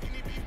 top of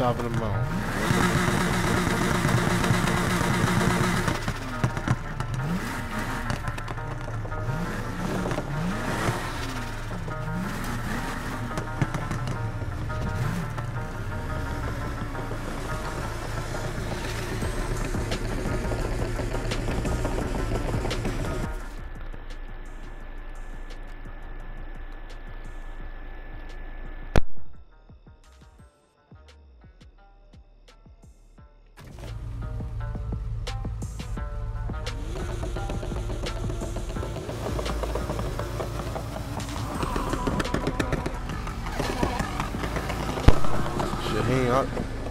the mountain. Shit,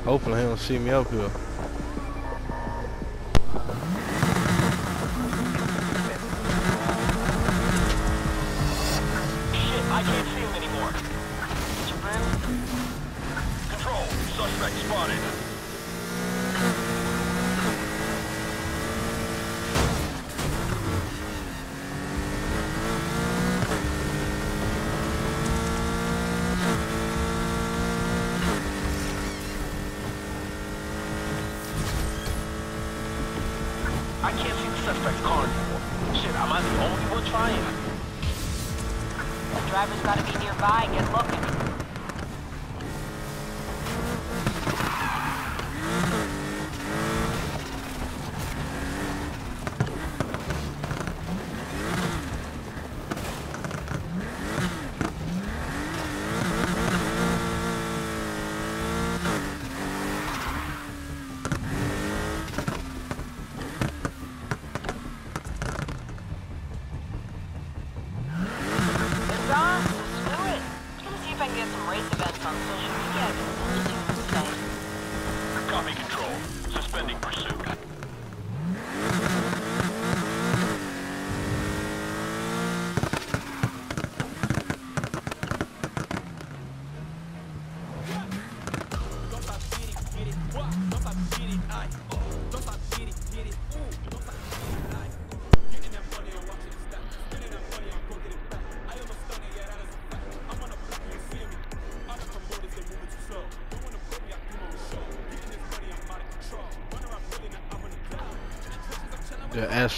hopefully he don't see me up here. Shit, I can't see him anymore. Control, suspect spotted. I can't see the suspect's car anymore. Shit, am I the only one trying? The driver's gotta be nearby. Get looking.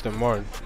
Yeah, Aston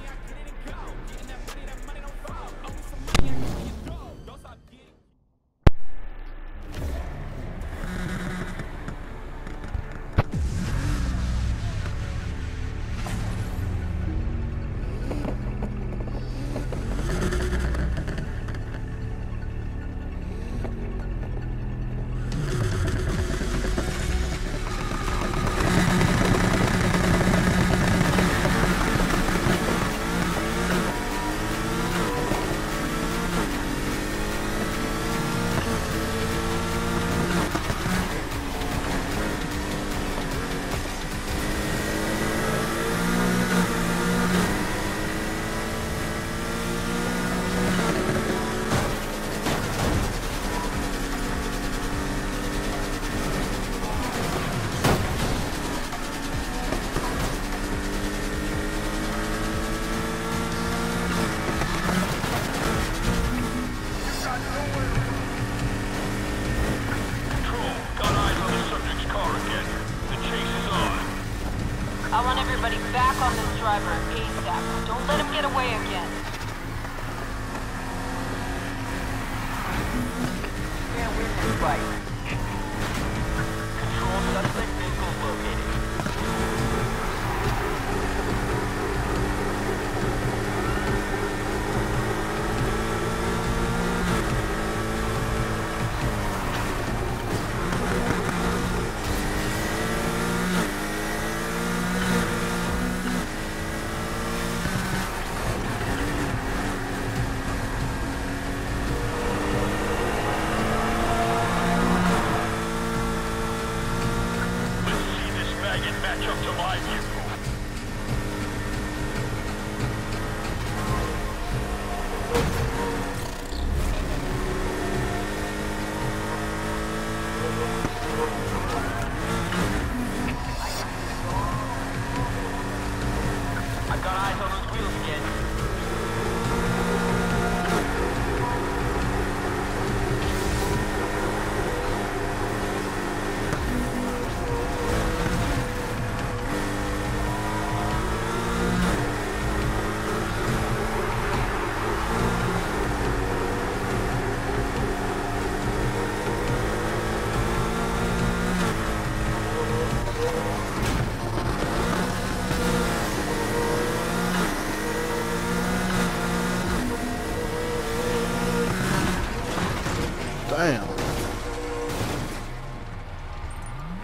maggot match up to my vehicle.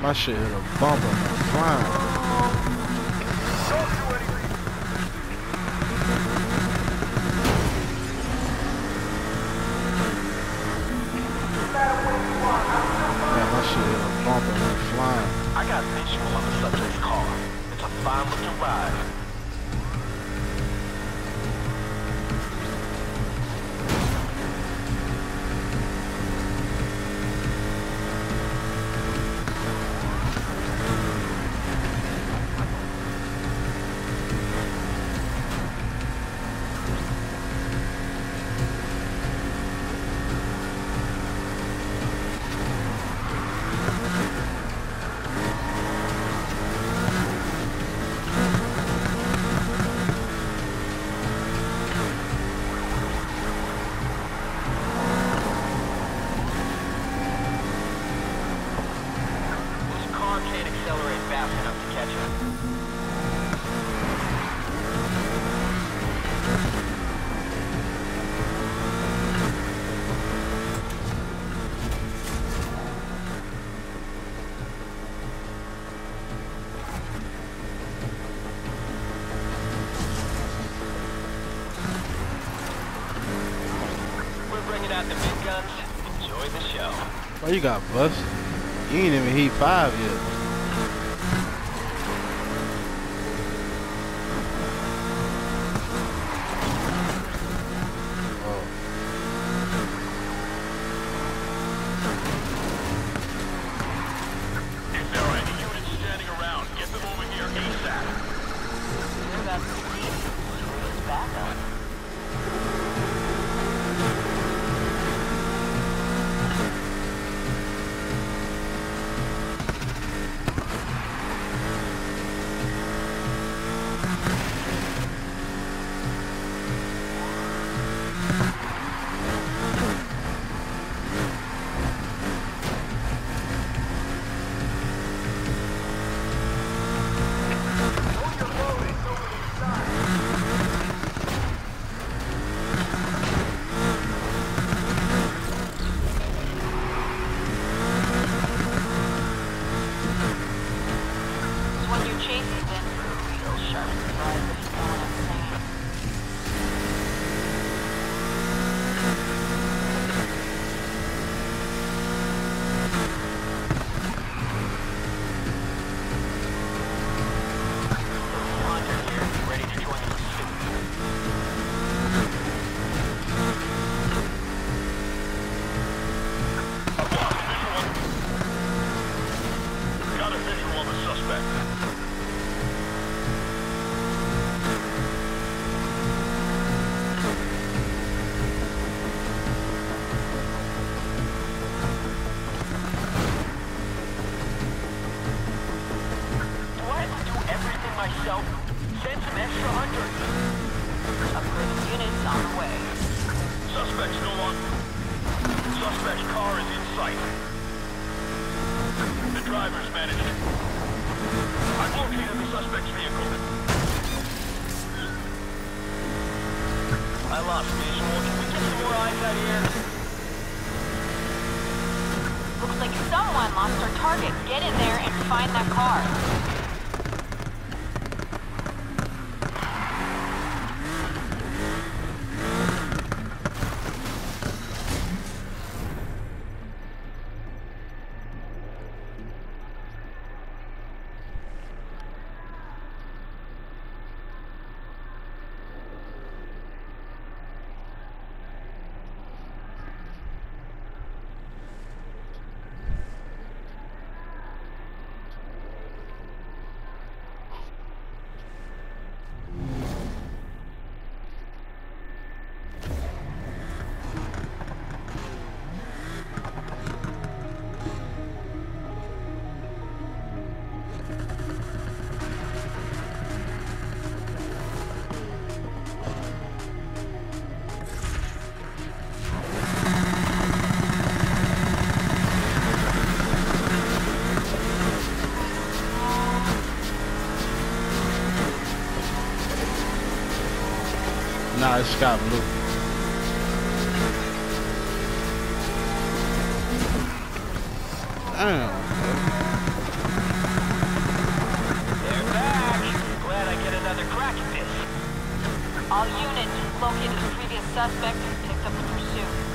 My shit hit a hit a bumper. Went flying. I got visual on the subject's car. It's a fine looking ride. Bringing out the big guns. Enjoy the show. Why you got busted? You ain't even heat five yet. Oh. Everything? Send some extra hunters. Upgraded units on the way. Suspect's no longer. Suspect's car is in sight. The driver's managed. I've located the suspect's vehicle. I lost visual. Can we get some more eyes out here? Looks like someone lost our target. Get in there and find that car. Nah, it's Scott Blue. Damn. They're back. Glad I get another crack at this. All units located the previous suspect and picked up the pursuit.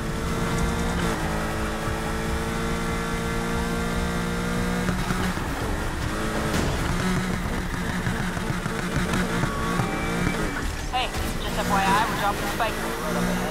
up in space.